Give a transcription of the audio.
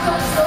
콘서트